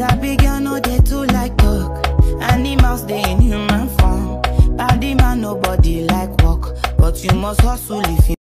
Sabi girl no dey too like talk. Animals dey in human form. Body man nobody like work, but you must hustle if you